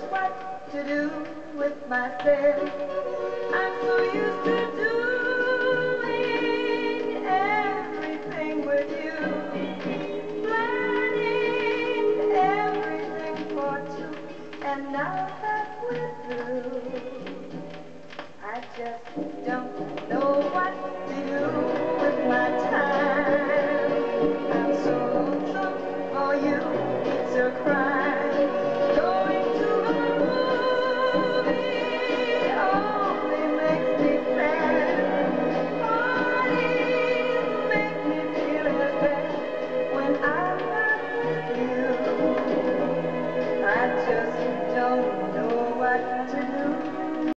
just what to do with myself. I'm so used to doing everything with you. Planning everything for two. And now that we're through, I just don't know what to do with my time. I'm so lonesome for you, it's a crime. anh xin